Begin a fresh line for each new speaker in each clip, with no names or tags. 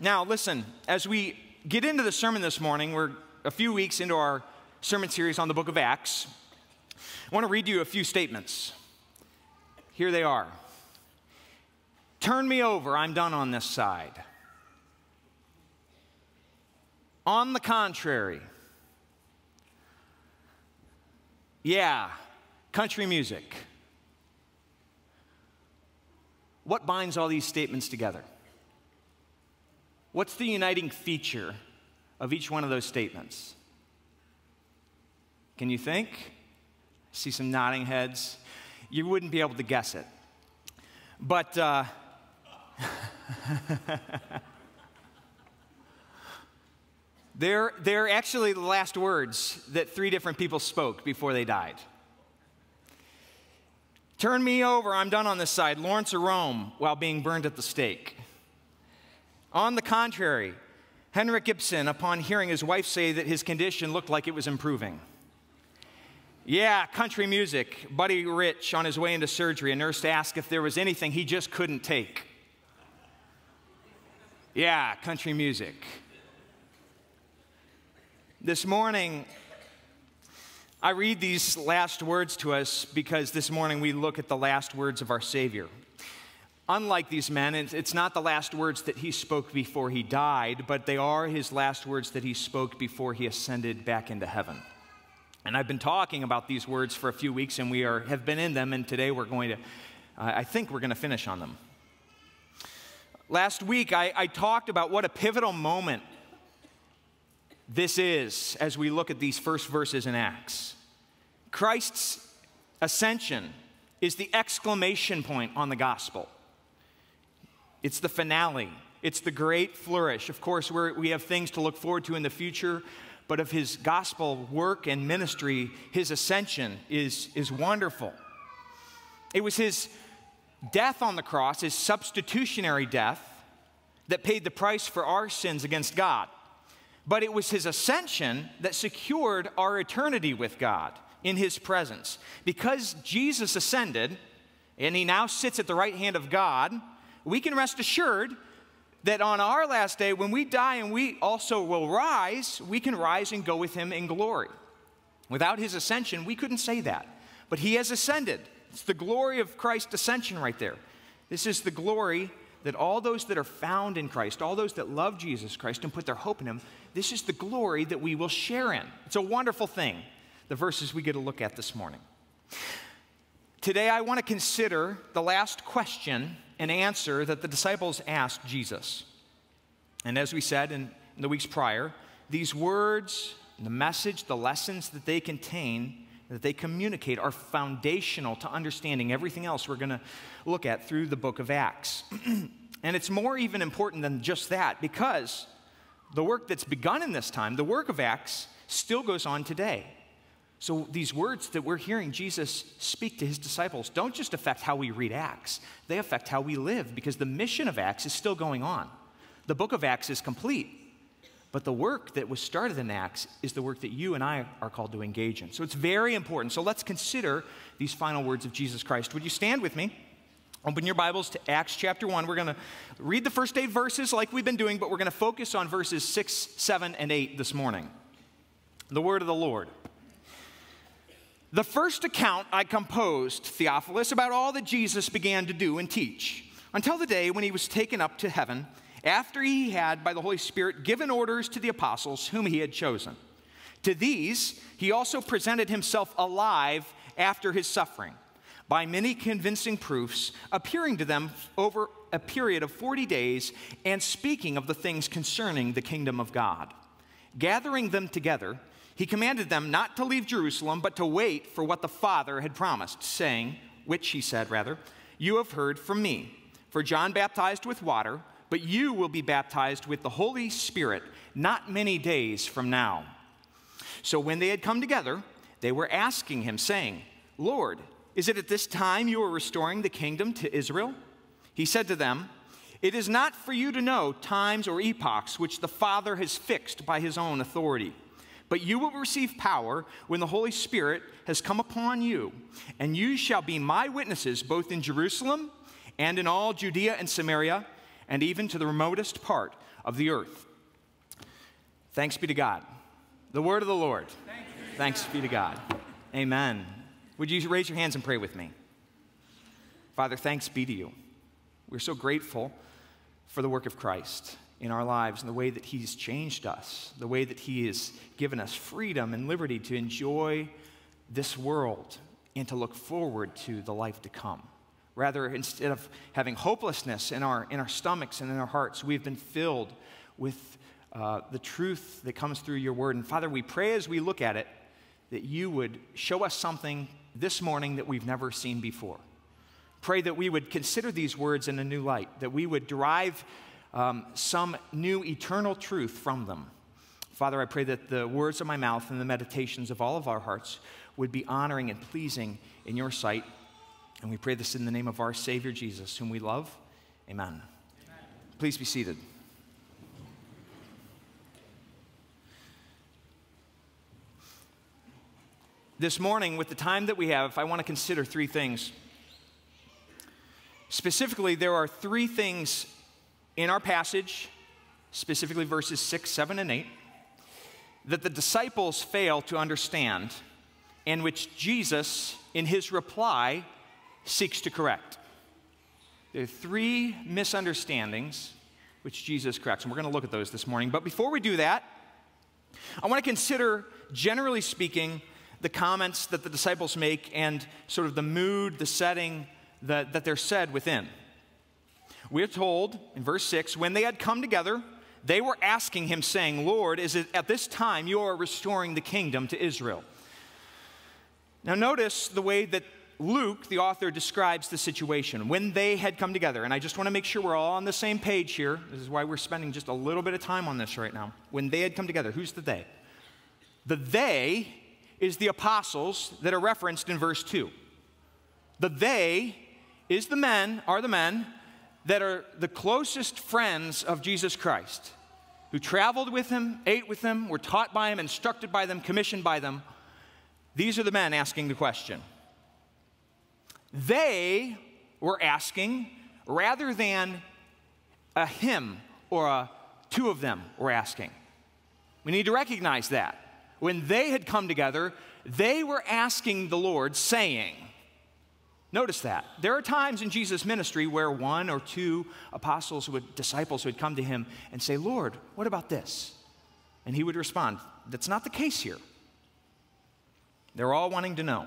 Now, listen, as we get into the sermon this morning, we're a few weeks into our sermon series on the book of Acts. I want to read you a few statements. Here they are Turn me over, I'm done on this side. On the contrary, yeah, country music. What binds all these statements together? What's the uniting feature of each one of those statements? Can you think? See some nodding heads. You wouldn't be able to guess it. But uh, they're, they're actually the last words that three different people spoke before they died. Turn me over, I'm done on this side. Lawrence of Rome while being burned at the stake. On the contrary, Henrik Ibsen, upon hearing his wife say that his condition looked like it was improving. Yeah, country music. Buddy Rich on his way into surgery, a nurse asked if there was anything he just couldn't take. Yeah, country music. This morning, I read these last words to us because this morning we look at the last words of our Savior. Unlike these men, it's not the last words that he spoke before he died, but they are his last words that he spoke before he ascended back into heaven. And I've been talking about these words for a few weeks, and we are, have been in them, and today we're going to, uh, I think we're going to finish on them. Last week, I, I talked about what a pivotal moment this is as we look at these first verses in Acts. Christ's ascension is the exclamation point on the gospel. It's the finale. It's the great flourish. Of course, we have things to look forward to in the future, but of his gospel work and ministry, his ascension is, is wonderful. It was his death on the cross, his substitutionary death, that paid the price for our sins against God. But it was his ascension that secured our eternity with God in his presence. Because Jesus ascended, and he now sits at the right hand of God, we can rest assured that on our last day, when we die and we also will rise, we can rise and go with him in glory. Without his ascension, we couldn't say that. But he has ascended. It's the glory of Christ's ascension right there. This is the glory that all those that are found in Christ, all those that love Jesus Christ and put their hope in him, this is the glory that we will share in. It's a wonderful thing, the verses we get to look at this morning. Today, I want to consider the last question and answer that the disciples asked Jesus. And as we said in, in the weeks prior, these words, the message, the lessons that they contain, that they communicate, are foundational to understanding everything else we're going to look at through the book of Acts. and it's more even important than just that because the work that's begun in this time, the work of Acts, still goes on today. So, these words that we're hearing Jesus speak to his disciples don't just affect how we read Acts, they affect how we live because the mission of Acts is still going on. The book of Acts is complete, but the work that was started in Acts is the work that you and I are called to engage in. So, it's very important. So, let's consider these final words of Jesus Christ. Would you stand with me? Open your Bibles to Acts chapter 1. We're going to read the first eight verses like we've been doing, but we're going to focus on verses 6, 7, and 8 this morning. The word of the Lord. The first account I composed, Theophilus, about all that Jesus began to do and teach, until the day when he was taken up to heaven, after he had, by the Holy Spirit, given orders to the apostles whom he had chosen. To these, he also presented himself alive after his suffering, by many convincing proofs, appearing to them over a period of 40 days and speaking of the things concerning the kingdom of God. Gathering them together, he commanded them not to leave Jerusalem, but to wait for what the Father had promised, saying, which he said, rather, You have heard from me. For John baptized with water, but you will be baptized with the Holy Spirit not many days from now. So when they had come together, they were asking him, saying, Lord, is it at this time you are restoring the kingdom to Israel? He said to them, It is not for you to know times or epochs which the Father has fixed by his own authority but you will receive power when the Holy Spirit has come upon you, and you shall be my witnesses both in Jerusalem and in all Judea and Samaria and even to the remotest part of the earth. Thanks be to God. The word of the Lord. Thanks be to God. Amen. Would you raise your hands and pray with me? Father, thanks be to you. We're so grateful for the work of Christ in our lives and the way that He's changed us, the way that He has given us freedom and liberty to enjoy this world and to look forward to the life to come. Rather, instead of having hopelessness in our, in our stomachs and in our hearts, we've been filled with uh, the truth that comes through your word. And Father, we pray as we look at it that you would show us something this morning that we've never seen before. Pray that we would consider these words in a new light, that we would derive um, some new eternal truth from them. Father, I pray that the words of my mouth and the meditations of all of our hearts would be honoring and pleasing in your sight. And we pray this in the name of our Savior Jesus, whom we love. Amen. Amen. Please be seated. This morning, with the time that we have, I want to consider three things. Specifically, there are three things in our passage, specifically verses 6, 7, and 8, that the disciples fail to understand, and which Jesus, in his reply, seeks to correct. There are three misunderstandings which Jesus corrects, and we're going to look at those this morning. But before we do that, I want to consider, generally speaking, the comments that the disciples make and sort of the mood, the setting that, that they're said within. We're told in verse 6 when they had come together, they were asking him, saying, Lord, is it at this time you are restoring the kingdom to Israel? Now, notice the way that Luke, the author, describes the situation when they had come together. And I just want to make sure we're all on the same page here. This is why we're spending just a little bit of time on this right now. When they had come together, who's the they? The they is the apostles that are referenced in verse 2. The they is the men, are the men that are the closest friends of Jesus Christ, who traveled with him, ate with him, were taught by him, instructed by them, commissioned by them. These are the men asking the question. They were asking rather than a him or a two of them were asking. We need to recognize that. When they had come together, they were asking the Lord, saying, Notice that. There are times in Jesus' ministry where one or two apostles would, disciples would come to him and say, Lord, what about this? And he would respond, That's not the case here. They're all wanting to know.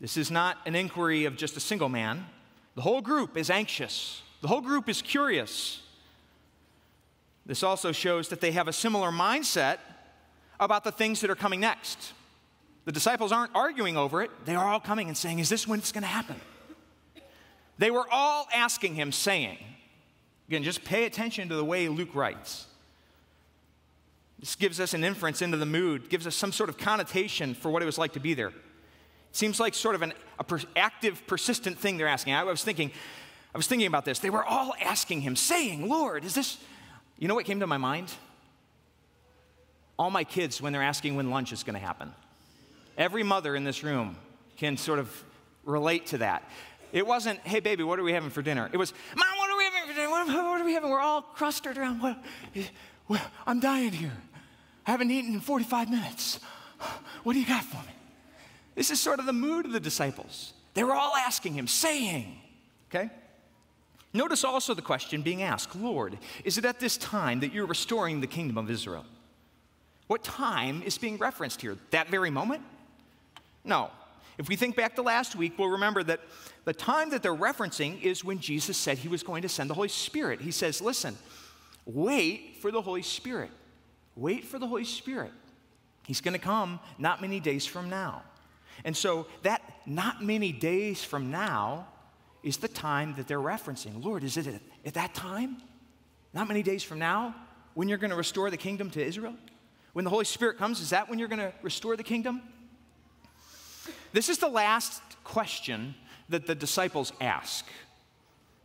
This is not an inquiry of just a single man. The whole group is anxious, the whole group is curious. This also shows that they have a similar mindset about the things that are coming next. The disciples aren't arguing over it. They are all coming and saying, Is this when it's going to happen? They were all asking him, saying, Again, just pay attention to the way Luke writes. This gives us an inference into the mood, gives us some sort of connotation for what it was like to be there. It seems like sort of an per, active, persistent thing they're asking. I was thinking, I was thinking about this. They were all asking him, saying, Lord, is this, you know what came to my mind? All my kids, when they're asking when lunch is going to happen. Every mother in this room can sort of relate to that. It wasn't, hey, baby, what are we having for dinner? It was, Mom, what are we having for dinner? What, what are we having? We're all clustered around. What, well, I'm dying here. I haven't eaten in 45 minutes. What do you got for me? This is sort of the mood of the disciples. They were all asking him, saying, okay? Notice also the question being asked Lord, is it at this time that you're restoring the kingdom of Israel? What time is being referenced here? That very moment? No. If we think back to last week, we'll remember that the time that they're referencing is when Jesus said he was going to send the Holy Spirit. He says, Listen, wait for the Holy Spirit. Wait for the Holy Spirit. He's going to come not many days from now. And so, that not many days from now is the time that they're referencing. Lord, is it at, at that time? Not many days from now? When you're going to restore the kingdom to Israel? When the Holy Spirit comes, is that when you're going to restore the kingdom? This is the last question that the disciples ask.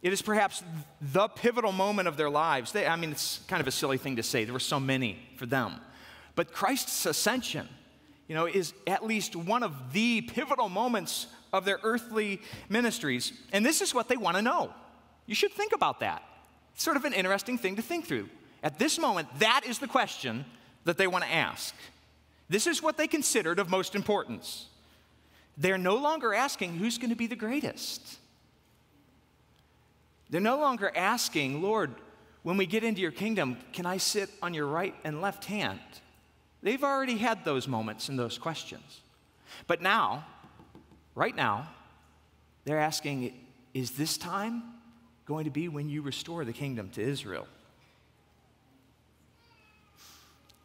It is perhaps the pivotal moment of their lives. They, I mean, it's kind of a silly thing to say. There were so many for them. But Christ's ascension, you know, is at least one of the pivotal moments of their earthly ministries. And this is what they want to know. You should think about that. It's sort of an interesting thing to think through. At this moment, that is the question that they want to ask. This is what they considered of most importance. They're no longer asking who's going to be the greatest. They're no longer asking, Lord, when we get into your kingdom, can I sit on your right and left hand? They've already had those moments and those questions. But now, right now, they're asking, is this time going to be when you restore the kingdom to Israel?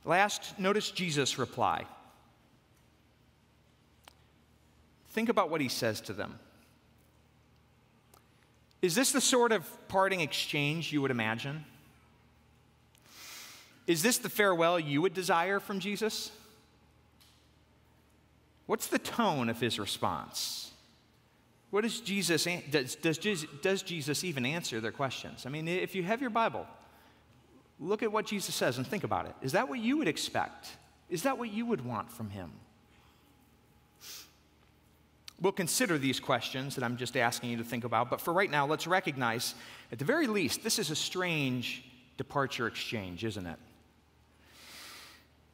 Last, notice Jesus' reply. Think about what he says to them. Is this the sort of parting exchange you would imagine? Is this the farewell you would desire from Jesus? What's the tone of his response? What does Jesus, does, does, does Jesus even answer their questions? I mean, if you have your Bible, look at what Jesus says and think about it. Is that what you would expect? Is that what you would want from him? We'll consider these questions that I'm just asking you to think about, but for right now, let's recognize, at the very least, this is a strange departure exchange, isn't it?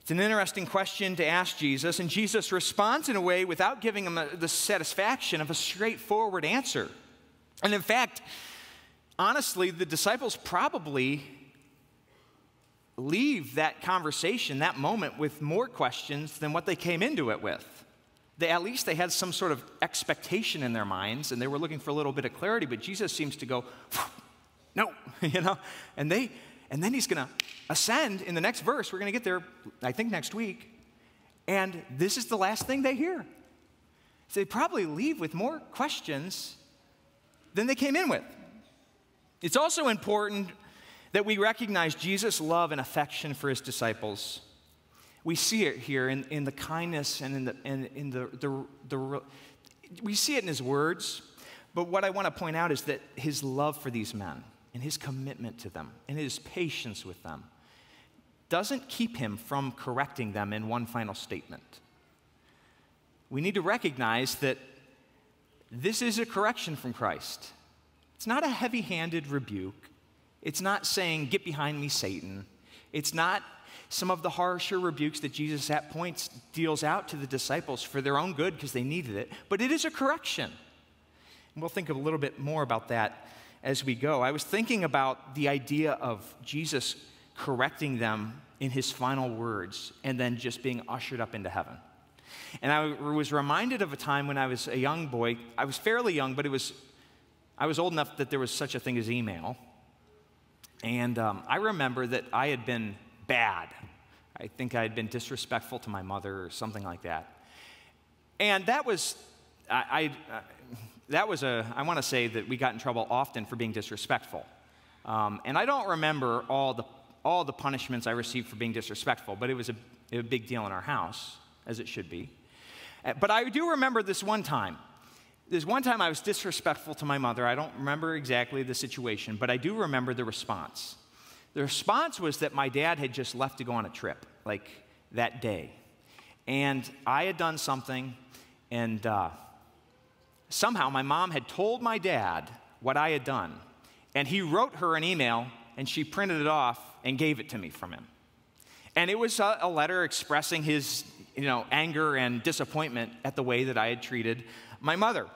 It's an interesting question to ask Jesus, and Jesus responds in a way without giving him a, the satisfaction of a straightforward answer. And in fact, honestly, the disciples probably leave that conversation, that moment, with more questions than what they came into it with they, at least they had some sort of expectation in their minds and they were looking for a little bit of clarity, but Jesus seems to go, no, you know, and they, and then he's going to ascend in the next verse. We're going to get there, I think, next week. And this is the last thing they hear. So they probably leave with more questions than they came in with. It's also important that we recognize Jesus' love and affection for his disciples we see it here in, in the kindness and in the, in, in the, the, the, we see it in his words. But what I want to point out is that his love for these men and his commitment to them and his patience with them doesn't keep him from correcting them in one final statement. We need to recognize that this is a correction from Christ. It's not a heavy handed rebuke. It's not saying, Get behind me, Satan. It's not some of the harsher rebukes that Jesus at points deals out to the disciples for their own good because they needed it, but it is a correction. And we'll think a little bit more about that as we go. I was thinking about the idea of Jesus correcting them in his final words and then just being ushered up into heaven. And I was reminded of a time when I was a young boy. I was fairly young, but it was, I was old enough that there was such a thing as email. And um, I remember that I had been bad. I think I had been disrespectful to my mother or something like that. And that was, I, I that was a, I want to say that we got in trouble often for being disrespectful. Um, and I don't remember all the, all the punishments I received for being disrespectful, but it was a, a big deal in our house, as it should be. Uh, but I do remember this one time. This one time I was disrespectful to my mother. I don't remember exactly the situation, but I do remember the response. The response was that my dad had just left to go on a trip, like that day. And I had done something, and uh, somehow my mom had told my dad what I had done. And he wrote her an email, and she printed it off and gave it to me from him. And it was a, a letter expressing his you know, anger and disappointment at the way that I had treated my mother.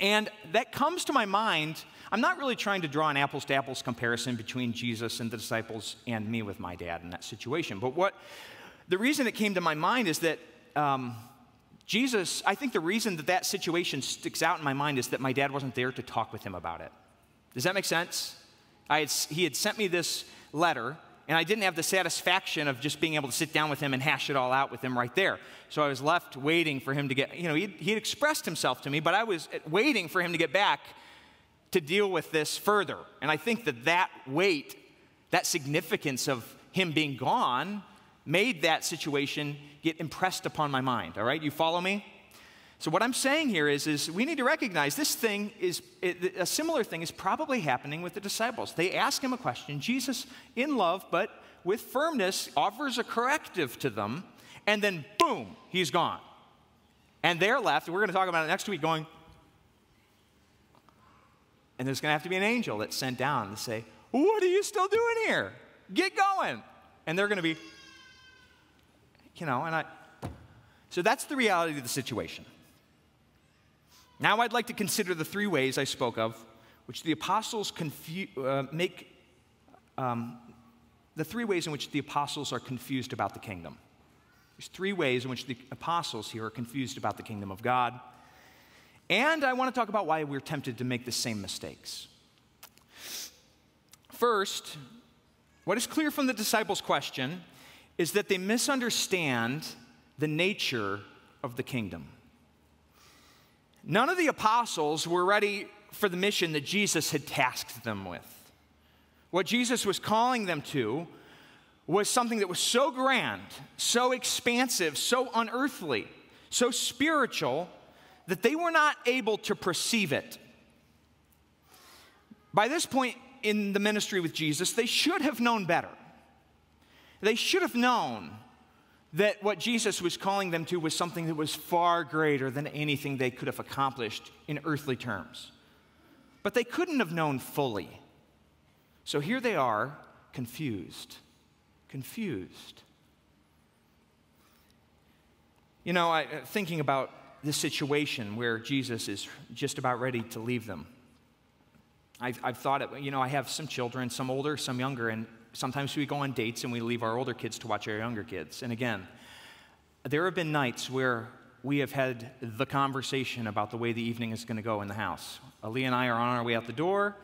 And that comes to my mind I'm not really trying to draw an apples to apples comparison between Jesus and the disciples and me with my dad in that situation. But what the reason it came to my mind is that um, Jesus, I think the reason that that situation sticks out in my mind is that my dad wasn't there to talk with him about it. Does that make sense? Had, he had sent me this letter, and I didn't have the satisfaction of just being able to sit down with him and hash it all out with him right there. So I was left waiting for him to get, you know, he he expressed himself to me, but I was waiting for him to get back to deal with this further. And I think that that weight, that significance of him being gone, made that situation get impressed upon my mind. All right, you follow me? So what I'm saying here is, is we need to recognize this thing is a similar thing is probably happening with the disciples. They ask him a question. Jesus, in love but with firmness, offers a corrective to them, and then boom, he's gone. And they're left. We're going to talk about it next week. Going, And there's going to have to be an angel that's sent down to say, What are you still doing here? Get going. And they're going to be, you know, and I. So that's the reality of the situation. Now I'd like to consider the three ways I spoke of, which the apostles confu- uh, make, um, the three ways in which the apostles are confused about the kingdom. There's three ways in which the apostles here are confused about the kingdom of God. And I want to talk about why we're tempted to make the same mistakes. First, what is clear from the disciples' question is that they misunderstand the nature of the kingdom. None of the apostles were ready for the mission that Jesus had tasked them with. What Jesus was calling them to was something that was so grand, so expansive, so unearthly, so spiritual that they were not able to perceive it. By this point in the ministry with Jesus, they should have known better. They should have known that what Jesus was calling them to was something that was far greater than anything they could have accomplished in earthly terms. But they couldn't have known fully. So here they are, confused. Confused. You know, I, uh, thinking about this situation where Jesus is just about ready to leave them. I've, I've thought, it, you know, I have some children, some older, some younger, and sometimes we go on dates and we leave our older kids to watch our younger kids. And again, there have been nights where we have had the conversation about the way the evening is going to go in the house. Ali and I are on our way out the door.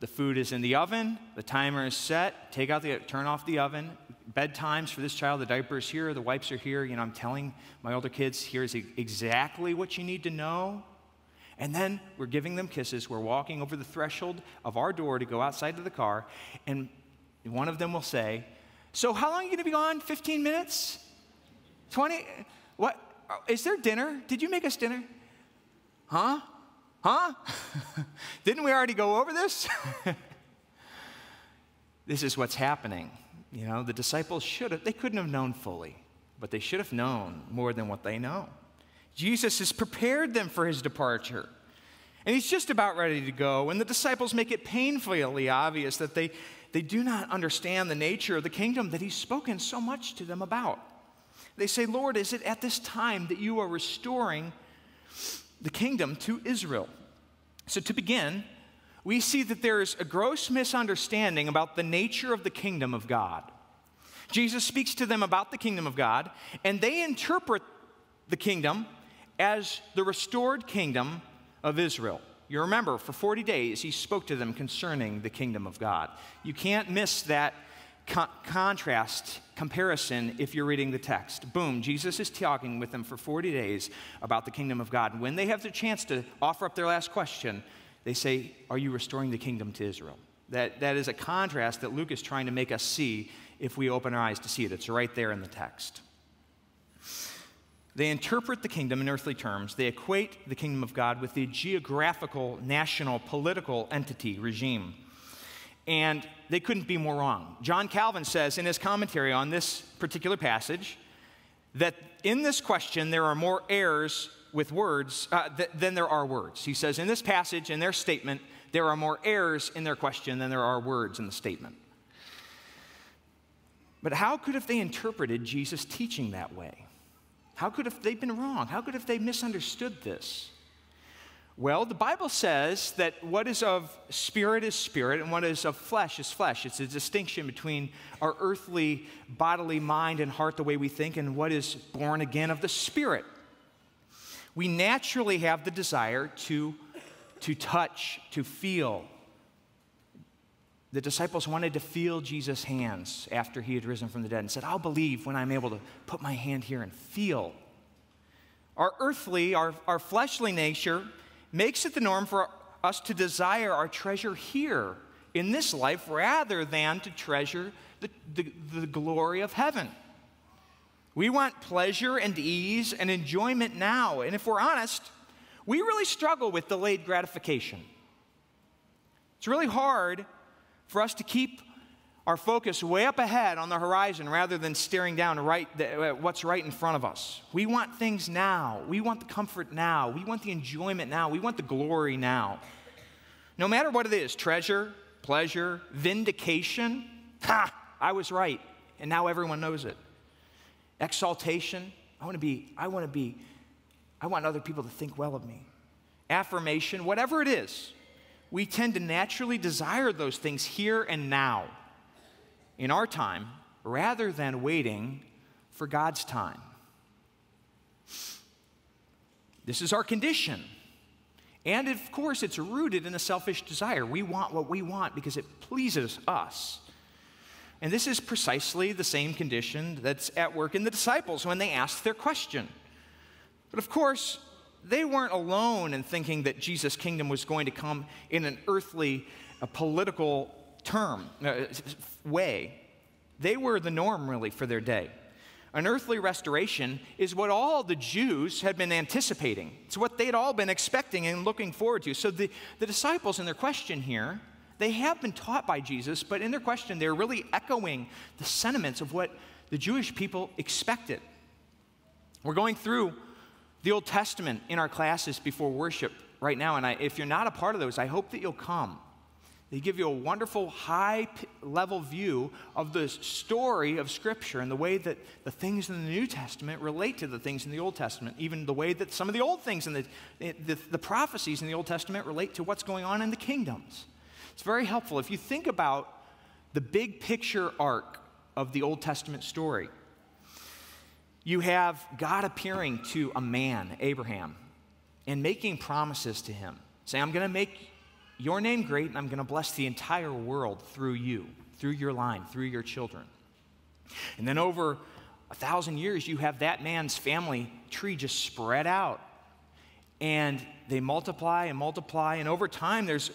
The food is in the oven. The timer is set. Take out the, turn off the oven. Bedtimes for this child. The diaper is here. The wipes are here. You know, I'm telling my older kids, here's exactly what you need to know. And then we're giving them kisses. We're walking over the threshold of our door to go outside to the car. And one of them will say, So, how long are you going to be gone? 15 minutes? 20? What? Is there dinner? Did you make us dinner? Huh? Huh? Didn't we already go over this? this is what's happening. You know, the disciples should have, they couldn't have known fully, but they should have known more than what they know. Jesus has prepared them for his departure. And he's just about ready to go. And the disciples make it painfully obvious that they, they do not understand the nature of the kingdom that he's spoken so much to them about. They say, Lord, is it at this time that you are restoring the kingdom to Israel. So, to begin, we see that there is a gross misunderstanding about the nature of the kingdom of God. Jesus speaks to them about the kingdom of God, and they interpret the kingdom as the restored kingdom of Israel. You remember, for 40 days, he spoke to them concerning the kingdom of God. You can't miss that co- contrast, comparison, if you're reading the text. Boom, Jesus is talking with them for 40 days about the kingdom of God. And when they have the chance to offer up their last question, they say, Are you restoring the kingdom to Israel? That, that is a contrast that Luke is trying to make us see if we open our eyes to see it. It's right there in the text. They interpret the kingdom in earthly terms. They equate the kingdom of God with the geographical, national, political entity, regime. And they couldn't be more wrong. John Calvin says in his commentary on this particular passage that in this question there are more errors with words uh, th- than there are words. He says in this passage, in their statement, there are more errors in their question than there are words in the statement. But how could have they interpreted Jesus' teaching that way? How could have they been wrong? How could have they misunderstood this? Well, the Bible says that what is of spirit is spirit and what is of flesh is flesh. It's a distinction between our earthly bodily mind and heart, the way we think, and what is born again of the spirit. We naturally have the desire to, to touch, to feel. The disciples wanted to feel Jesus' hands after he had risen from the dead and said, I'll believe when I'm able to put my hand here and feel. Our earthly, our, our fleshly nature makes it the norm for us to desire our treasure here in this life rather than to treasure the, the, the, glory of heaven. We want pleasure and ease and enjoyment now. And if we're honest, we really struggle with delayed gratification. It's really hard for us to keep our focus way up ahead on the horizon rather than staring down right at what's right in front of us. We want things now. We want the comfort now. We want the enjoyment now. We want the glory now. No matter what it is treasure, pleasure, vindication ha, I was right, and now everyone knows it. Exaltation, I want to be, I want to be, I want other people to think well of me. Affirmation, whatever it is, we tend to naturally desire those things here and now in our time rather than waiting for God's time. This is our condition. And of course, it's rooted in a selfish desire. We want what we want because it pleases us. And this is precisely the same condition that's at work in the disciples when they asked their question. But of course, they weren't alone in thinking that Jesus' kingdom was going to come in an earthly, political term, uh, way. They were the norm, really, for their day. An earthly restoration is what all the Jews had been anticipating. It's what they'd all been expecting and looking forward to. So the, the disciples, in their question here, they have been taught by Jesus, but in their question, they're really echoing the sentiments of what the Jewish people expected. We're going through the Old Testament in our classes before worship right now, and I, if you're not a part of those, I hope that you'll come. They give you a wonderful, high level view of the story of Scripture and the way that the things in the New Testament relate to the things in the Old Testament, even the way that some of the old things and the, the, the prophecies in the Old Testament relate to what's going on in the kingdoms. It's very helpful. If you think about the big picture arc of the Old Testament story, you have God appearing to a man, Abraham, and making promises to him. Say, I'm going to make your name great, and I'm going to bless the entire world through you, through your line, through your children. And then over a thousand years, you have that man's family tree just spread out. And they multiply and multiply. And over time, there's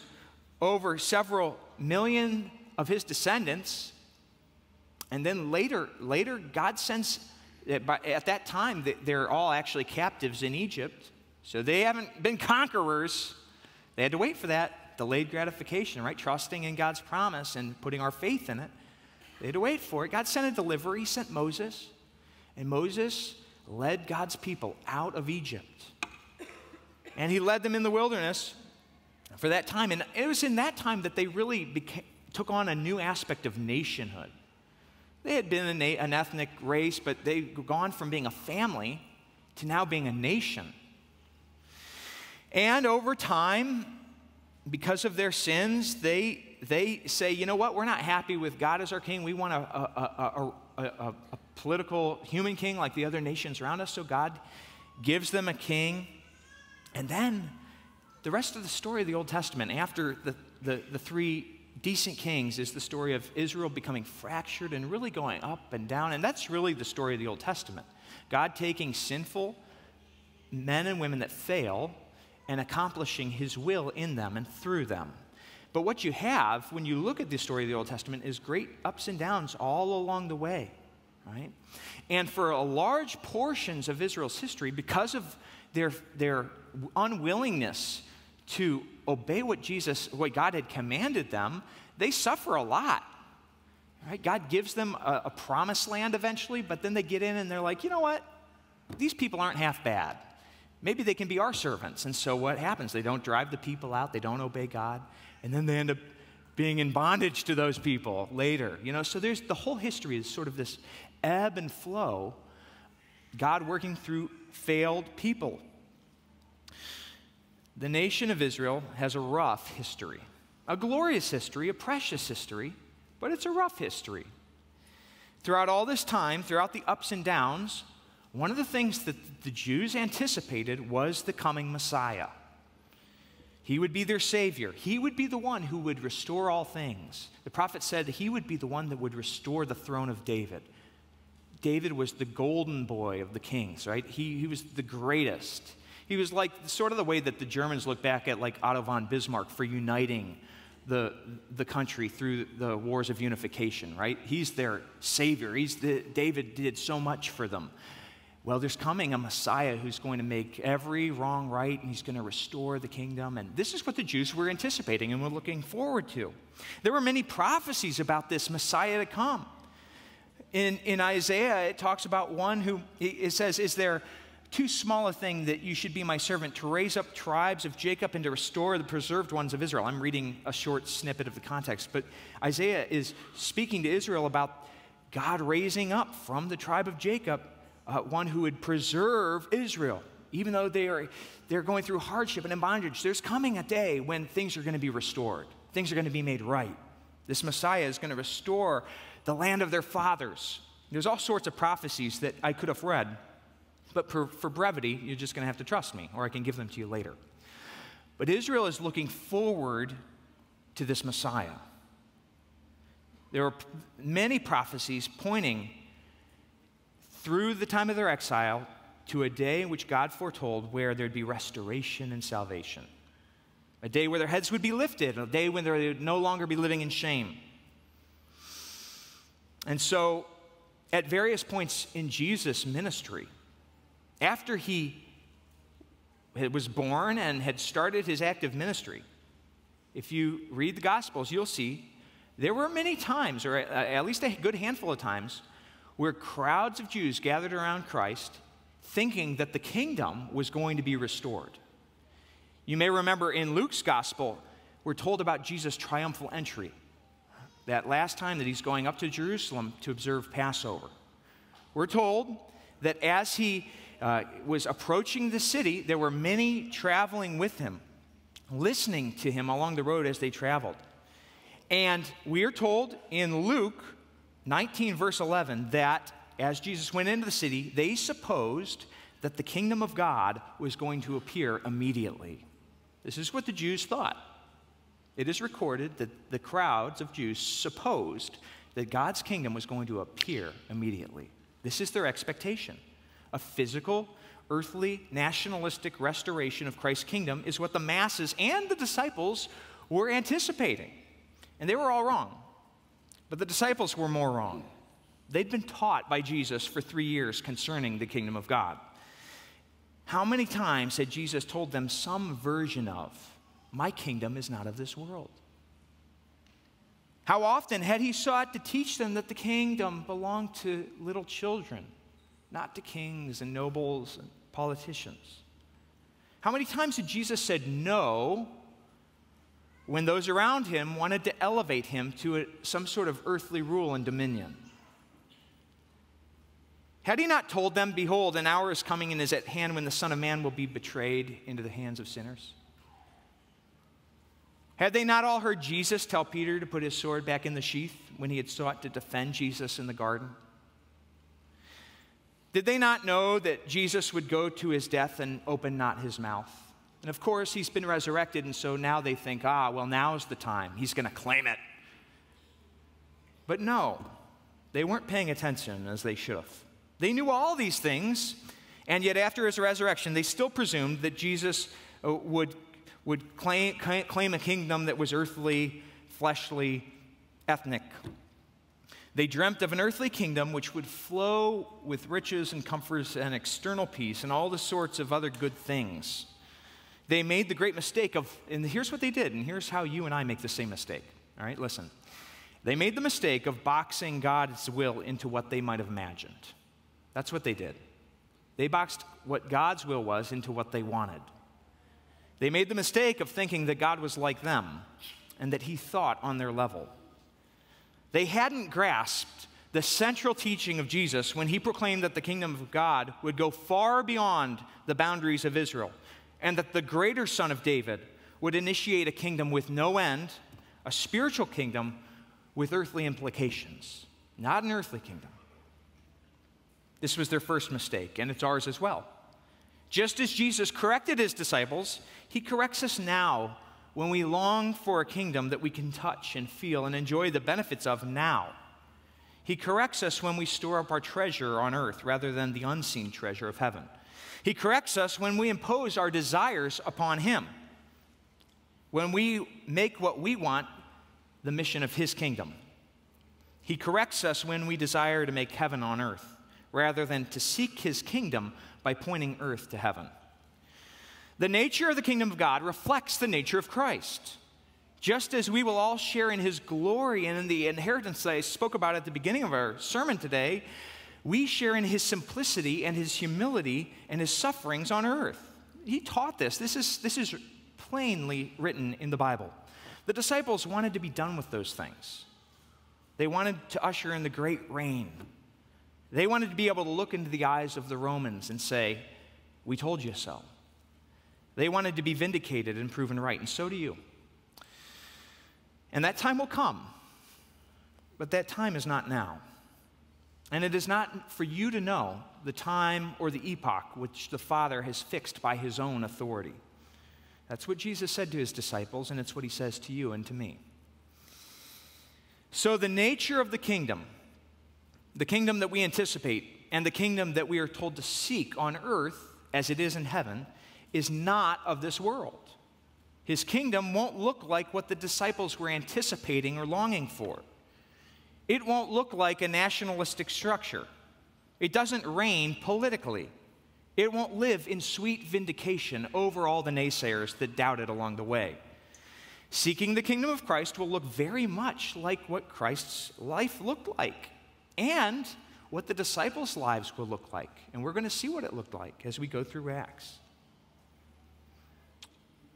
over several million of his descendants. And then later, later God sends, eh, at that time, they're all actually captives in Egypt. So they haven't been conquerors. They had to wait for that delayed gratification, right? Trusting in God's promise and putting our faith in it. They had to wait for it. God sent a deliverer, He sent Moses, and Moses led God's people out of Egypt. And He led them in the wilderness for that time. And it was in that time that they really became, took on a new aspect of nationhood. They had been an ethnic race, but they'd gone from being a family to now being a nation. And over time, because of their sins, they, they say, you know what, we're not happy with God as our king. We want a, a, a, a, political human king like the other nations around us. So God gives them a king. And then the rest of the story of the Old Testament, after the, the, the three decent kings, is the story of Israel becoming fractured and really going up and down. And that's really the story of the Old Testament. God taking sinful men and women that fail and accomplishing his will in them and through them. But what you have when you look at the story of the Old Testament is great ups and downs all along the way, right? And for a large portions of Israel's history, because of their, their unwillingness to obey what Jesus, what God had commanded them, they suffer a lot. Right? God gives them a, a promised land eventually, but then they get in and they're like, you know what? These people aren't half bad maybe they can be our servants. And so what happens? They don't drive the people out, they don't obey God, and then they end up being in bondage to those people later. You know, so there's the whole history is sort of this ebb and flow, God working through failed people. The nation of Israel has a rough history, a glorious history, a precious history, but it's a rough history. Throughout all this time, throughout the ups and downs, one of the things that the Jews anticipated was the coming Messiah. He would be their Savior. He would be the one who would restore all things. The prophet said that he would be the one that would restore the throne of David. David was the golden boy of the kings, right? He, he was the greatest. He was like sort of the way that the Germans look back at like Otto von Bismarck for uniting the, the country through the wars of unification, right? He's their savior. He's the, David did so much for them. Well, there's coming a Messiah who's going to make every wrong right and he's going to restore the kingdom. And this is what the Jews were anticipating and were looking forward to. There were many prophecies about this Messiah to come. In, in Isaiah, it talks about one who, it says, Is there too small a thing that you should be my servant to raise up tribes of Jacob and to restore the preserved ones of Israel. I'm reading a short snippet of the context, but Isaiah is speaking to Israel about God raising up from the tribe of Jacob uh, one who would preserve Israel. Even though they are, they're going through hardship and in bondage, there's coming a day when things are going to be restored, things are going to be made right. This Messiah is going to restore the land of their fathers. There's all sorts of prophecies that I could have read but for, for brevity, you're just going to have to trust me, or I can give them to you later. But Israel is looking forward to this Messiah. There are many prophecies pointing through the time of their exile to a day in which God foretold where there'd be restoration and salvation. A day where their heads would be lifted, a day when they would no longer be living in shame. And so, at various points in Jesus' ministry, after he was born and had started his active ministry, if you read the Gospels, you'll see there were many times, or at least a good handful of times, where crowds of Jews gathered around Christ thinking that the kingdom was going to be restored. You may remember in Luke's Gospel, we're told about Jesus' triumphal entry, that last time that he's going up to Jerusalem to observe Passover. We're told that as he uh, was approaching the city, there were many traveling with him, listening to him along the road as they traveled. And we are told in Luke 19, verse 11, that as Jesus went into the city, they supposed that the kingdom of God was going to appear immediately. This is what the Jews thought. It is recorded that the crowds of Jews supposed that God's kingdom was going to appear immediately. This is their expectation a physical, earthly, nationalistic restoration of Christ's kingdom is what the masses and the disciples were anticipating. And they were all wrong. But the disciples were more wrong. They'd been taught by Jesus for three years concerning the kingdom of God. How many times had Jesus told them some version of, My kingdom is not of this world? How often had he sought to teach them that the kingdom belonged to little children not to kings and nobles and politicians. How many times had Jesus said no when those around him wanted to elevate him to a, some sort of earthly rule and dominion? Had he not told them, Behold, an hour is coming and is at hand when the Son of Man will be betrayed into the hands of sinners? Had they not all heard Jesus tell Peter to put his sword back in the sheath when he had sought to defend Jesus in the garden? Did they not know that Jesus would go to his death and open not his mouth? And of course, he's been resurrected, and so now they think, ah, well, now's the time. He's going to claim it. But no, they weren't paying attention as they should have. They knew all these things, and yet after his resurrection, they still presumed that Jesus uh, would, would claim, claim a kingdom that was earthly, fleshly, ethnic. They dreamt of an earthly kingdom which would flow with riches and comforts and external peace and all the sorts of other good things. They made the great mistake of, and here's what they did, and here's how you and I make the same mistake. All right, listen. They made the mistake of boxing God's will into what they might have imagined. That's what they did. They boxed what God's will was into what they wanted. They made the mistake of thinking that God was like them and that He thought on their level. They hadn't grasped the central teaching of Jesus when he proclaimed that the kingdom of God would go far beyond the boundaries of Israel and that the greater son of David would initiate a kingdom with no end, a spiritual kingdom with earthly implications, not an earthly kingdom. This was their first mistake, and it's ours as well. Just as Jesus corrected his disciples, he corrects us now when we long for a kingdom that we can touch and feel and enjoy the benefits of now. He corrects us when we store up our treasure on earth rather than the unseen treasure of heaven. He corrects us when we impose our desires upon Him, when we make what we want the mission of His kingdom. He corrects us when we desire to make heaven on earth rather than to seek His kingdom by pointing earth to heaven. The nature of the kingdom of God reflects the nature of Christ. Just as we will all share in his glory and in the inheritance that I spoke about at the beginning of our sermon today, We share in his simplicity and his humility and his sufferings on earth. He taught this. This is, this is plainly written in the Bible. The disciples wanted to be done with those things. They wanted to usher in the great reign. They wanted to be able to look into the eyes of the Romans and say, We told you so. They wanted to be vindicated and proven right, and so do you. And that time will come, but that time is not now. And it is not for you to know the time or the epoch which the Father has fixed by his own authority. That's what Jesus said to his disciples, and it's what he says to you and to me. So, the nature of the kingdom, the kingdom that we anticipate, and the kingdom that we are told to seek on earth as it is in heaven, is not of this world. His kingdom won't look like what the disciples were anticipating or longing for. It won't look like a nationalistic structure. It doesn't reign politically. It won't live in sweet vindication over all the naysayers that doubted along the way. Seeking the kingdom of Christ will look very much like what Christ's life looked like and what the disciples' lives will look like. And we're going to see what it looked like as we go through Acts.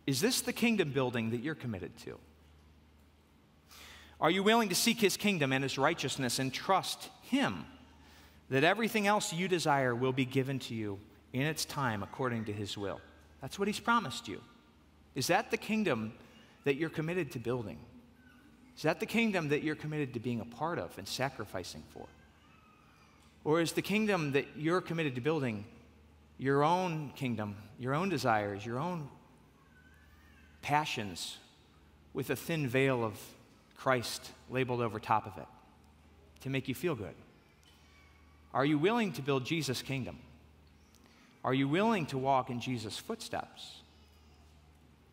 Is this the kingdom building that you're committed to? Are you willing to seek his kingdom and his righteousness and trust him that everything else you desire will be given to you in its time according to his will? That's what he's promised you. Is that the kingdom that you're committed to building? Is that the kingdom that you're committed to being a part of and sacrificing for? Or is the kingdom that you're committed to building your own kingdom, your own desires, your own passions with a thin veil of Christ labeled over top of it to make you feel good? Are you willing to build Jesus' kingdom? Are you willing to walk in Jesus' footsteps?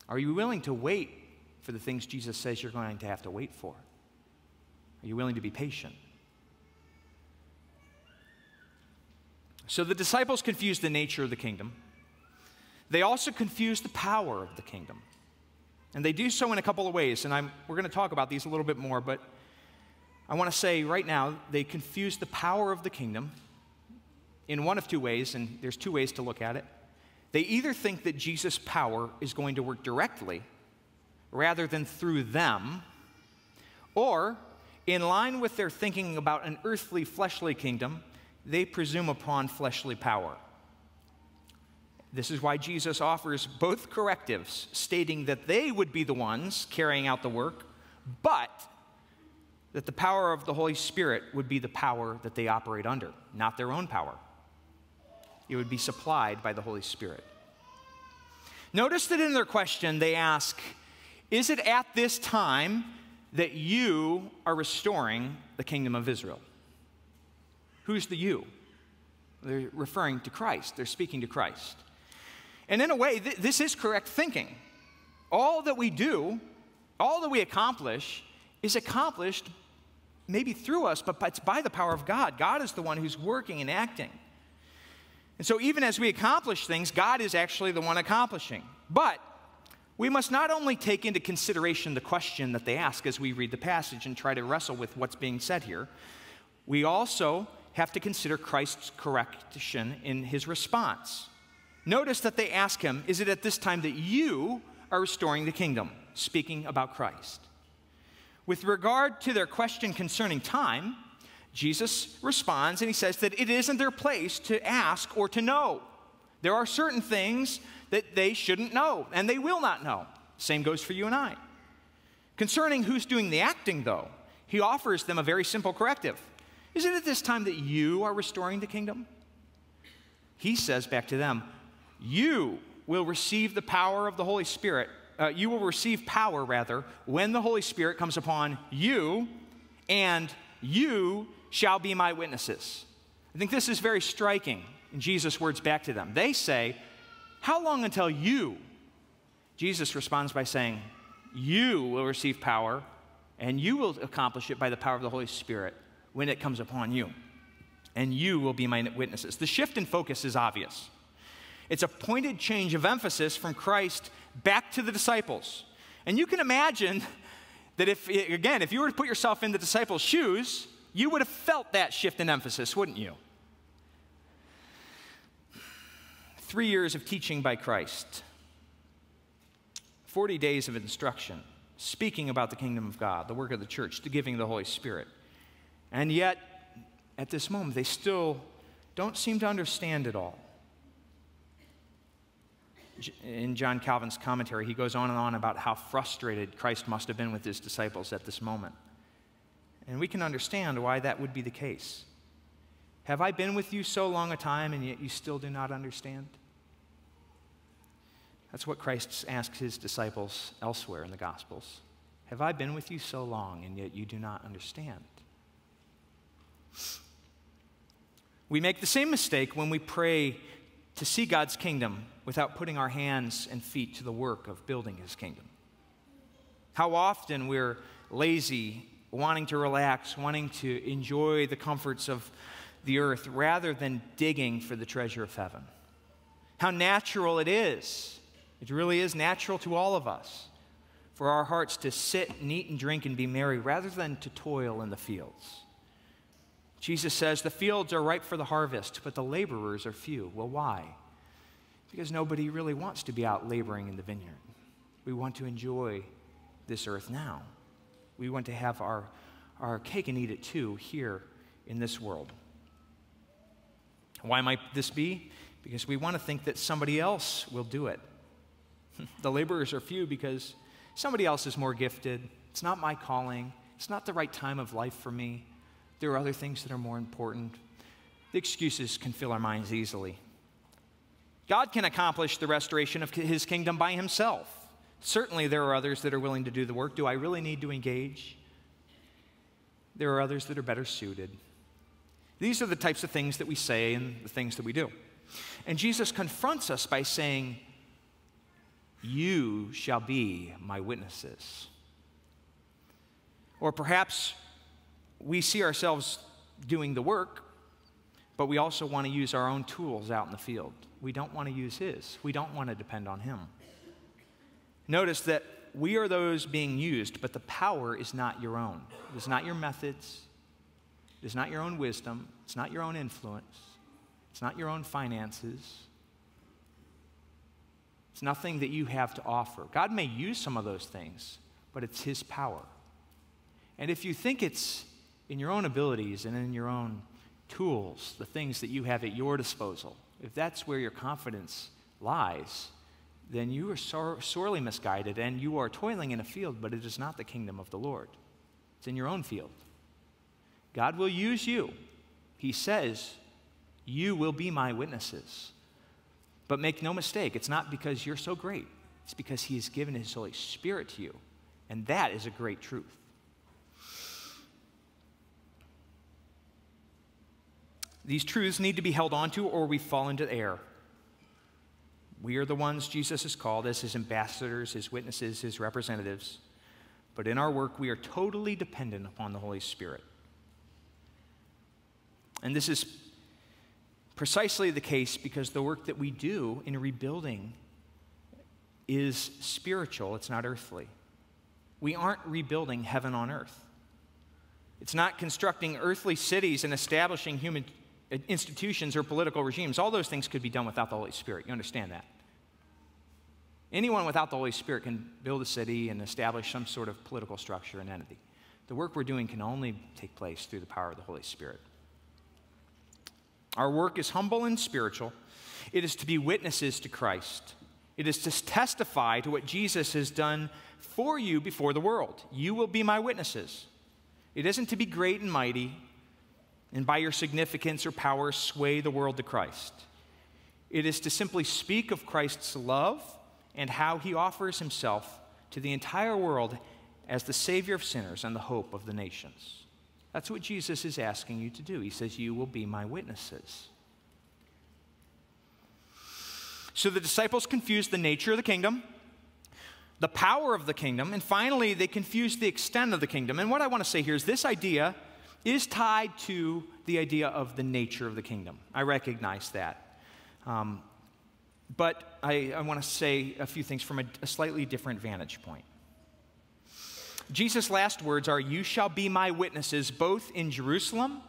Are you willing to wait for the things Jesus says you're going to have to wait for? Are you willing to be patient? So the disciples confused the nature of the kingdom. They also confused the power of the kingdom. And they do so in a couple of ways, and I'm, we're going to talk about these a little bit more, but I want to say right now they confuse the power of the kingdom in one of two ways, and there's two ways to look at it. They either think that Jesus' power is going to work directly rather than through them, or in line with their thinking about an earthly, fleshly kingdom, they presume upon fleshly power. This is why Jesus offers both correctives, stating that they would be the ones carrying out the work, but that the power of the Holy Spirit would be the power that they operate under, not their own power. It would be supplied by the Holy Spirit. Notice that in their question, they ask, Is it at this time that you are restoring the kingdom of Israel? Who's the you? They're referring to Christ, they're speaking to Christ. And in a way, th- this is correct thinking. All that we do, all that we accomplish, is accomplished maybe through us, but it's by the power of God. God is the one who's working and acting. And so, even as we accomplish things, God is actually the one accomplishing. But we must not only take into consideration the question that they ask as we read the passage and try to wrestle with what's being said here, we also have to consider Christ's correction in his response. Notice that they ask him, Is it at this time that you are restoring the kingdom? Speaking about Christ. With regard to their question concerning time, Jesus responds and he says that it isn't their place to ask or to know. There are certain things that they shouldn't know and they will not know. Same goes for you and I. Concerning who's doing the acting, though, he offers them a very simple corrective. Is it at this time that you are restoring the kingdom? He says back to them, you will receive the power of the Holy Spirit. Uh, you will receive power, rather, when the Holy Spirit comes upon you, and you shall be my witnesses. I think this is very striking in Jesus' words back to them. They say, How long until you? Jesus responds by saying, You will receive power, and you will accomplish it by the power of the Holy Spirit when it comes upon you. And you will be my witnesses. The shift in focus is obvious. It's a pointed change of emphasis from Christ back to the disciples. And you can imagine that if, again, if you were to put yourself in the disciples' shoes, you would have felt that shift in emphasis, wouldn't you? Three years of teaching by Christ, 40 days of instruction, speaking about the kingdom of God, the work of the church, the giving of the Holy Spirit. And yet, at this moment, they still don't seem to understand it all. In John Calvin's commentary, he goes on and on about how frustrated Christ must have been with his disciples at this moment. And we can understand why that would be the case. Have I been with you so long a time and yet you still do not understand? That's what Christ asks his disciples elsewhere in the Gospels. Have I been with you so long and yet you do not understand? We make the same mistake when we pray to see God's kingdom without putting our hands and feet to the work of building his kingdom. How often we're lazy, wanting to relax, wanting to enjoy the comforts of the earth rather than digging for the treasure of heaven. How natural it is. It really is natural to all of us for our hearts to sit and eat and drink and be merry rather than to toil in the fields. Jesus says, The fields are ripe for the harvest, but the laborers are few. Well, why? Because nobody really wants to be out laboring in the vineyard. We want to enjoy this earth now. We want to have our, our cake and eat it too here in this world. Why might this be? Because we want to think that somebody else will do it. the laborers are few because somebody else is more gifted. It's not my calling. It's not the right time of life for me. There are other things that are more important. The excuses can fill our minds easily. God can accomplish the restoration of his kingdom by himself. Certainly, there are others that are willing to do the work. Do I really need to engage? There are others that are better suited. These are the types of things that we say and the things that we do. And Jesus confronts us by saying, You shall be my witnesses. Or perhaps we see ourselves doing the work, but we also want to use our own tools out in the field. We don't want to use His, we don't want to depend on Him. Notice that we are those being used, but the power is not your own. It is not your methods, it is not your own wisdom, it's not your own influence, it's not your own finances. It's nothing that you have to offer. God may use some of those things, but it's His power. And if you think it's in your own abilities and in your own tools, the things that you have at your disposal, if that's where your confidence lies, then you are sor- sorely misguided and you are toiling in a field, but it is not the kingdom of the Lord. It's in your own field. God will use you. He says, You will be my witnesses. But make no mistake, it's not because you're so great, it's because He has given His Holy Spirit to you. And that is a great truth. These truths need to be held onto, or we fall into error. We are the ones Jesus has called as his ambassadors, his witnesses, his representatives. But in our work, we are totally dependent upon the Holy Spirit. And this is precisely the case because the work that we do in rebuilding is spiritual, it's not earthly. We aren't rebuilding heaven on earth. It's not constructing earthly cities and establishing human institutions or political regimes, all those things could be done without the Holy Spirit. You understand that? Anyone without the Holy Spirit can build a city and establish some sort of political structure and entity. The work we're doing can only take place through the power of the Holy Spirit. Our work is humble and spiritual. It is to be witnesses to Christ. It is to testify to what Jesus has done for you before the world. You will be my witnesses. It isn't to be great and mighty and by your significance or power sway the world to Christ. It is to simply speak of Christ's love and how he offers himself to the entire world as the Savior of sinners and the hope of the nations. That's what Jesus is asking you to do. He says, You will be my witnesses. So the disciples confused the nature of the kingdom, the power of the kingdom, and finally they confused the extent of the kingdom. And what I want to say here is this idea is tied to the idea of the nature of the kingdom. I recognize that. Um, but I, I want to say a few things from a, a slightly different vantage point. Jesus' last words are, You shall be my witnesses both in Jerusalem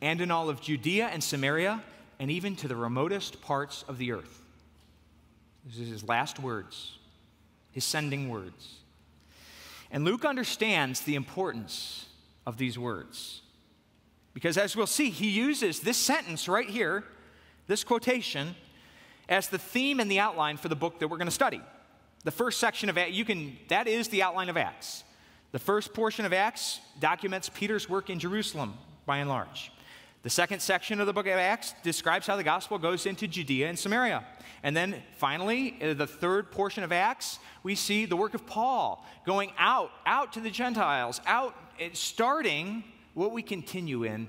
and in all of Judea and Samaria and even to the remotest parts of the earth. This is his last words, his sending words. And Luke understands the importance of these words. Because as we'll see, he uses this sentence right here, this quotation, as the theme and the outline for the book that we're going to study. The first section of Acts, you can that is the outline of Acts. The first portion of Acts documents Peter's work in Jerusalem by and large. The second section of the book of Acts describes how the gospel goes into Judea and Samaria. And then finally, the third portion of Acts, we see the work of Paul going out, out to the Gentiles, out, uh, starting what we continue in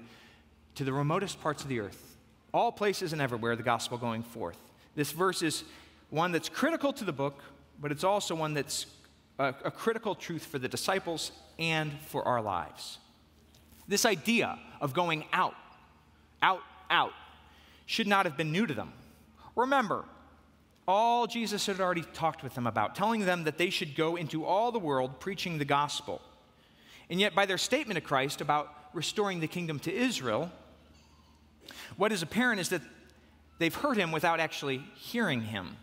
to the remotest parts of the earth. All places and everywhere, the gospel going forth. This verse is one that's critical to the book, but it's also one that's a, a critical truth for the disciples and for our lives. This idea of going out, out, out, should not have been new to them. Remember, all Jesus had already talked with them about, telling them that they should go into all the world preaching the gospel. And yet, by their statement of Christ about restoring the kingdom to Israel, what is apparent is that they've heard him without actually hearing him.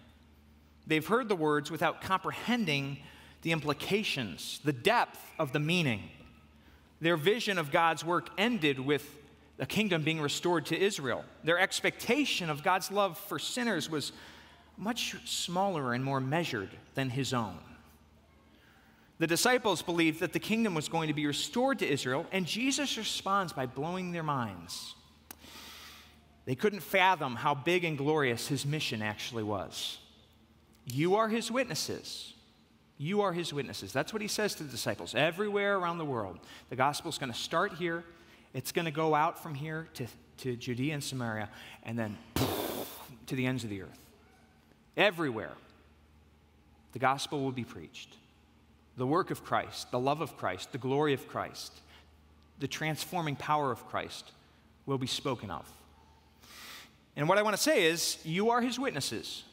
They've heard the words without comprehending the implications, the depth of the meaning. Their vision of God's work ended with the kingdom being restored to Israel. Their expectation of God's love for sinners was much smaller and more measured than his own. The disciples believed that the kingdom was going to be restored to Israel, and Jesus responds by blowing their minds. They couldn't fathom how big and glorious his mission actually was. You are his witnesses. You are his witnesses. That's what he says to the disciples everywhere around the world. The gospel is going to start here, it's going to go out from here to, to Judea and Samaria, and then to the ends of the earth. Everywhere, the gospel will be preached. The work of Christ, the love of Christ, the glory of Christ, the transforming power of Christ will be spoken of. And what I want to say is, you are his witnesses.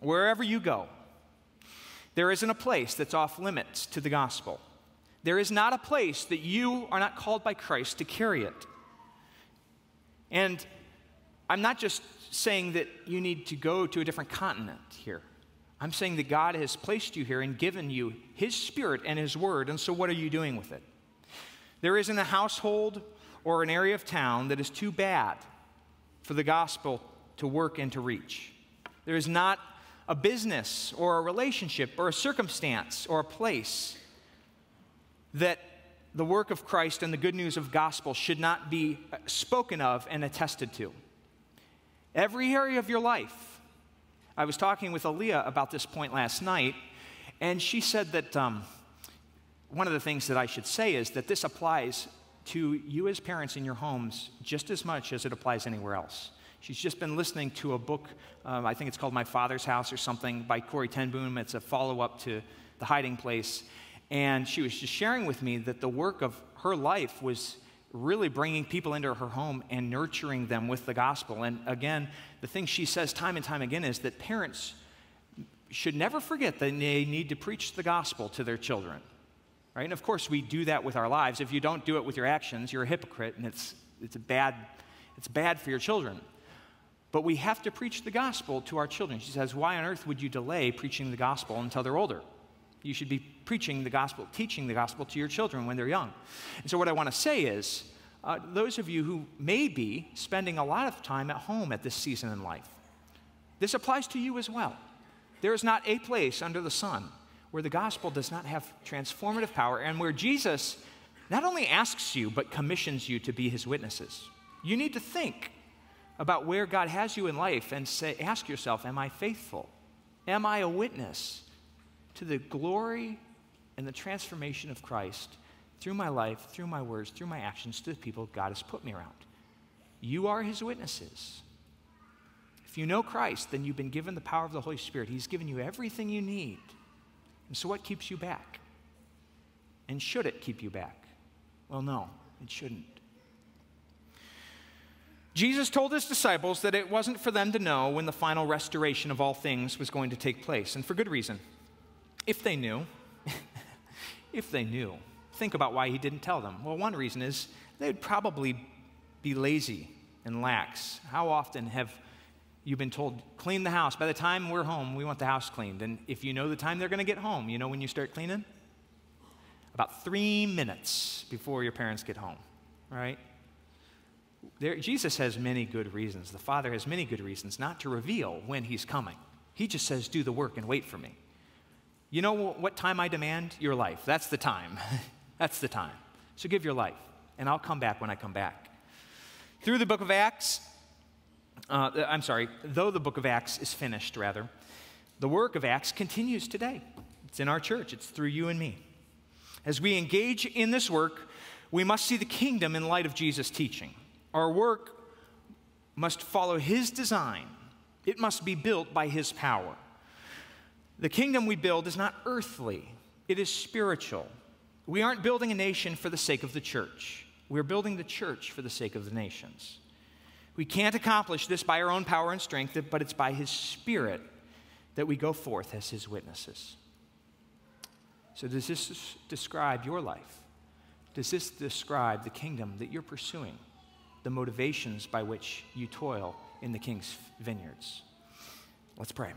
Wherever you go, there isn't a place that's off limits to the gospel. There is not a place that you are not called by Christ to carry it. And I'm not just saying that you need to go to a different continent here. I'm saying that God has placed you here and given you His Spirit and His Word, and so what are you doing with it? There isn't a household or an area of town that is too bad for the gospel to work and to reach. There is not a business or a relationship or a circumstance or a place that the work of Christ and the good news of gospel should not be spoken of and attested to. Every area of your life. I was talking with Aaliyah about this point last night, and she said that um, one of the things that I should say is that this applies to you as parents in your homes just as much as it applies anywhere else. She's just been listening to a book, um, I think it's called My Father's House or something, by Corrie ten Boom. It's a follow up to The Hiding Place. And she was just sharing with me that the work of her life was really bringing people into her home and nurturing them with the gospel. And again, the thing she says time and time again is that parents should never forget that they need to preach the gospel to their children. Right? And of course, we do that with our lives. If you don't do it with your actions, you're a hypocrite and it's, it's, a bad, it's bad for your children. But we have to preach the gospel to our children. She says, Why on earth would you delay preaching the gospel until they're older? You should be preaching the gospel, teaching the gospel to your children when they're young. And so, what I want to say is, uh, those of you who may be spending a lot of time at home at this season in life, this applies to you as well. There is not a place under the sun where the gospel does not have transformative power and where Jesus not only asks you, but commissions you to be his witnesses. You need to think about where God has you in life and say, ask yourself, Am I faithful? Am I a witness to the glory and the transformation of Christ through my life, through my words, through my actions to the people God has put me around? You are his witnesses. If you know Christ, then you've been given the power of the Holy Spirit. He's given you everything you need. And so, what keeps you back? And should it keep you back? Well, no, it shouldn't. Jesus told his disciples that it wasn't for them to know when the final restoration of all things was going to take place, and for good reason. If they knew, if they knew, think about why he didn't tell them. Well, one reason is they'd probably be lazy and lax. How often have You've been told, clean the house. By the time we're home, we want the house cleaned. And if you know the time they're going to get home, you know when you start cleaning? About three minutes before your parents get home, right? There, Jesus has many good reasons. The Father has many good reasons not to reveal when He's coming. He just says, do the work and wait for me. You know what time I demand? Your life. That's the time. That's the time. So give your life, and I'll come back when I come back. Through the book of Acts, uh, I'm sorry, though the book of Acts is finished, rather, the work of Acts continues today. It's in our church, it's through you and me. As we engage in this work, we must see the kingdom in light of Jesus' teaching. Our work must follow His design, it must be built by His power. The kingdom we build is not earthly, it is spiritual. We aren't building a nation for the sake of the church, we're building the church for the sake of the nations. We can't accomplish this by our own power and strength, but it's by His Spirit that we go forth as His witnesses. So, does this describe your life? Does this describe the kingdom that you're pursuing? the motivations by which you toil in the king's vineyards. Let's pray.